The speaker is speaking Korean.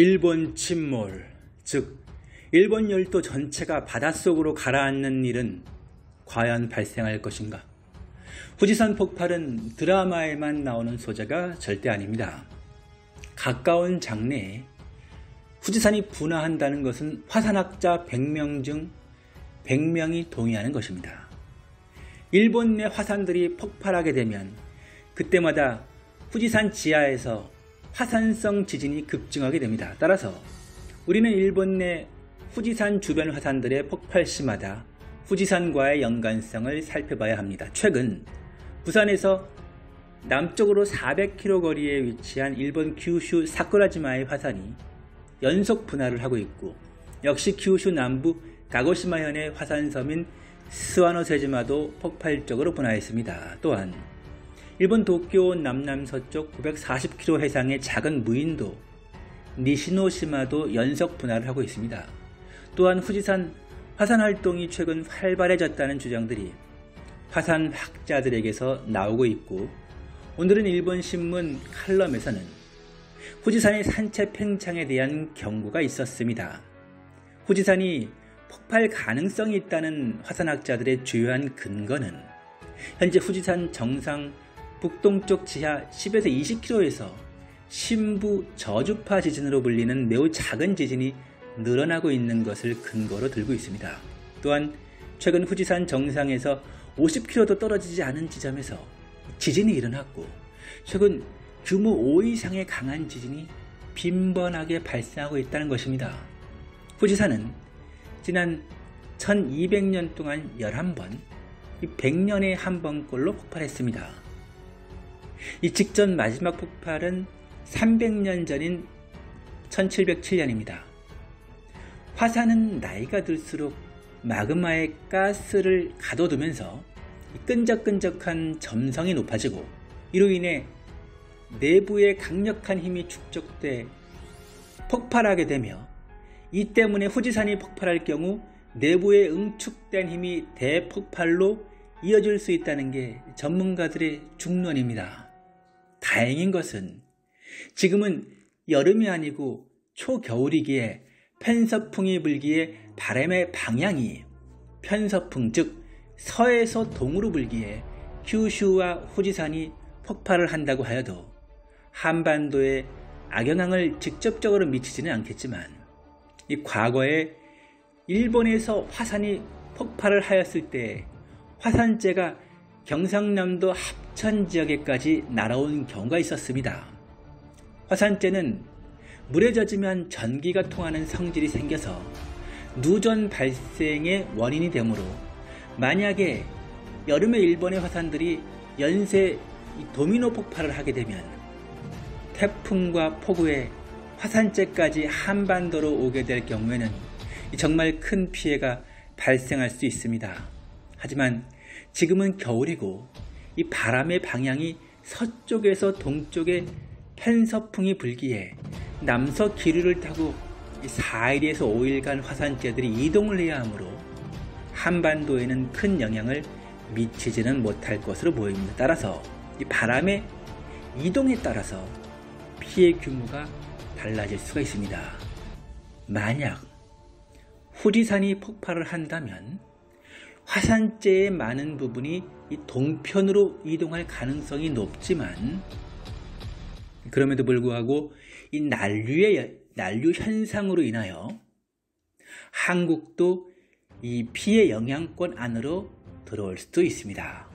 일본 침몰, 즉 일본 열도 전체가 바닷속으로 가라앉는 일은 과연 발생할 것인가? 후지산 폭발은 드라마에만 나오는 소재가 절대 아닙니다. 가까운 장래에 후지산이 분화한다는 것은 화산학자 100명 중 100명이 동의하는 것입니다. 일본 내 화산들이 폭발하게 되면 그때마다 후지산 지하에서 화산성 지진이 급증하게 됩니다. 따라서 우리는 일본 내 후지산 주변 화산들의 폭발 시마다 후지산과의 연관성을 살펴봐야 합니다. 최근 부산에서 남쪽으로 400km 거리에 위치한 일본 규슈 사쿠라지마의 화산이 연속 분할을 하고 있고 역시 규슈 남부 가고시마현의 화산섬인 스와노세지마도 폭발적으로 분화했습니다. 또한 일본 도쿄 남남서쪽 940km 해상의 작은 무인도 니시노시마도 연속 분할을 하고 있습니다. 또한 후지산 화산 활동이 최근 활발해졌다는 주장들이 화산 학자들에게서 나오고 있고 오늘은 일본 신문 칼럼에서는 후지산의 산체 팽창에 대한 경고가 있었습니다. 후지산이 폭발 가능성이 있다는 화산학자들의 주요한 근거는 현재 후지산 정상 북동쪽 지하 10에서 20km에서 신부 저주파 지진으로 불리는 매우 작은 지진이 늘어나고 있는 것을 근거로 들고 있습니다. 또한 최근 후지산 정상에서 50km도 떨어지지 않은 지점에서 지진이 일어났고 최근 규모 5 이상의 강한 지진이 빈번하게 발생하고 있다는 것입니다. 후지산은 지난 1200년 동안 11번, 100년에 한 번꼴로 폭발했습니다. 이 직전 마지막 폭발은 300년 전인 1707년입니다. 화산은 나이가 들수록 마그마의 가스를 가둬두면서 끈적끈적한 점성이 높아지고 이로 인해 내부에 강력한 힘이 축적돼 폭발하게 되며 이 때문에 후지산이 폭발할 경우 내부에 응축된 힘이 대폭발로 이어질 수 있다는 게 전문가들의 중론입니다. 다행인 것은 지금은 여름이 아니고 초겨울이기에 편서풍이 불기에 바람의 방향이 편서풍 즉 서에서 동으로 불기에 큐슈와 후지산이 폭발을 한다고 하여도 한반도에 악영향을 직접적으로 미치지는 않겠지만 이 과거에 일본에서 화산이 폭발을 하였을 때 화산재가 경상남도 합 천 지역에까지 날아온 경우가 있었습니다. 화산재는 물에 젖으면 전기가 통하는 성질이 생겨서 누전 발생의 원인이 되므로 만약에 여름에 일본의 화산들이 연쇄 도미노 폭발을 하게 되면 태풍과 폭우에 화산재까지 한반도로 오게 될 경우에는 정말 큰 피해가 발생할 수 있습니다. 하지만 지금은 겨울이고 이 바람의 방향이 서쪽에서 동쪽에 편서풍이 불기에 남서 기류를 타고 4일에서 5일간 화산재들이 이동을 해야 하므로 한반도에는 큰 영향을 미치지는 못할 것으로 보입니다. 따라서 이 바람의 이동에 따라서 피해 규모가 달라질 수가 있습니다. 만약 후지산이 폭발을 한다면 화산재의 많은 부분이 이 동편으로 이동할 가능성이 높지만 그럼에도 불구하고 이 난류의 난류 현상으로 인하여 한국도 이 피해 영향권 안으로 들어올 수도 있습니다.